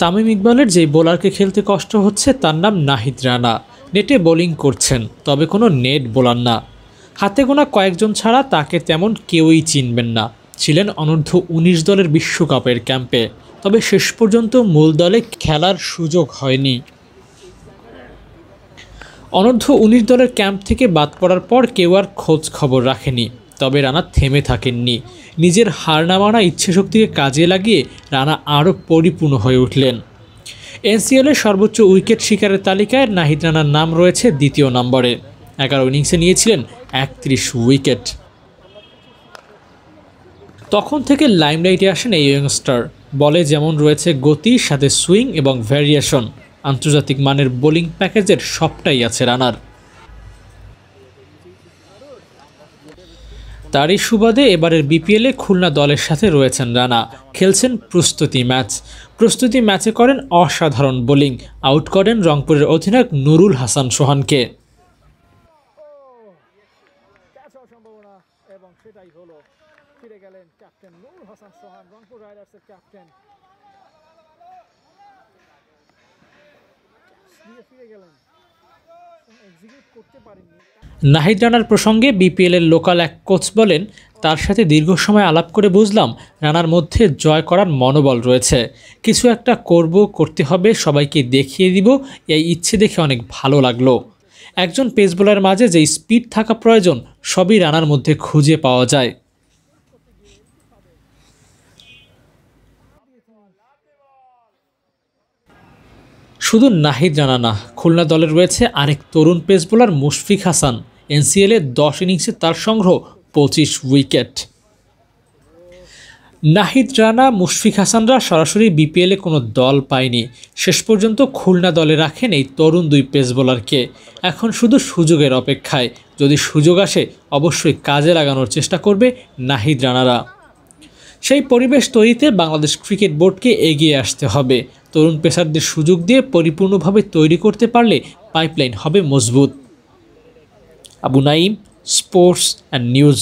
তামিম ইকবালের যে বোলারকে খেলতে কষ্ট হচ্ছে, তার নাম নাহিদ রানা। নেটে বোলিং করছেন, তবে কোনো নেট বোলার না। হাতে গোনা কয়েকজন ছাড়া তাকে তেমন কেউই চিনবেন না। ছিলেন অনূর্ধ্ব উনিশ দলের বিশ্বকাপের ক্যাম্পে, তবে শেষ পর্যন্ত মূল দলে খেলার সুযোগ হয়নি। অনূর্ধ্ব উনিশ দলের ক্যাম্প থেকে বাদ পড়ার পর কেউ আর খোঁজ খবর রাখেনি। তবে রানা থেমে থাকেননি। নিজের হার না মানা ইচ্ছেশক্তিকে কাজে লাগিয়ে রানা আরও পরিপূর্ণ হয়ে উঠলেন। এনসিএলের সর্বোচ্চ উইকেট শিকারের তালিকায় নাহিদ রানার নাম রয়েছে দ্বিতীয় নম্বরে। এগারো ইনিংসে নিয়েছিলেন একত্রিশ উইকেট। তখন থেকে লাইমলাইটে আসেন এই ইয়ংস্টার। বলে যেমন রয়েছে গতি, সাথে সুইং এবং ভ্যারিয়েশন। আন্তর্জাতিক মানের বোলিং প্যাকেজের সবটাই আছে রানার। তারই সুবাদে এবারের বিপিএলে খুলনা দলের সাথে রয়েছেন রানা। খেলছেন প্রস্তুতি ম্যাচ। প্রস্তুতি ম্যাচে করেন অসাধারণ বোলিং। আউট করেন রংপুরের অধিনায়ক নুরুল হাসান সোহানকে। ফিরে গেলেন ক্যাপ্টেন রংপুর রাইডার্সের ক্যাপ্টেন। ফিরে গেলেন। নাহিদ রানার প্রসঙ্গে বিপিএলের লোকাল এক কোচ বলেন, তার সাথে দীর্ঘ সময় আলাপ করে বুঝলাম, রানার মধ্যে জয় করার মনোবল রয়েছে। কিছু একটা করব, করতে হবে, সবাইকে দেখিয়ে দিব, এই ইচ্ছে দেখে অনেক ভালো লাগল। একজন পেস বোলার মাঝে যে স্পিড থাকা প্রয়োজন, সবই রানার মধ্যে খুঁজে পাওয়া যায়। শুধু নাহিদ রানা না, খুলনা দলে রয়েছে আরেক তরুণ পেস বোলার মুশফিক হাসান। এনসিএলে দশ ইনিংসে তার সংগ্রহ পঁচিশ উইকেট। নাহিদ রানা মুশফিক হাসানরা সরাসরি বিপিএলে কোনো দল পায়নি। শেষ পর্যন্ত খুলনা দলে রাখেন এই তরুণ দুই পেস বোলারকে। এখন শুধু সুযোগের অপেক্ষায়। যদি সুযোগ আসে, অবশ্যই কাজে লাগানোর চেষ্টা করবে নাহিদ রানারা। সেই পরিবেশ তৈরিতে বাংলাদেশ ক্রিকেট বোর্ডকে এগিয়ে আসতে হবে। তরুণ পেশারদের সুযোগ দিয়ে পরিপূর্ণভাবে তৈরি করতে পারলে পাইপলাইন হবে মজবুত। Abu Naim sports and news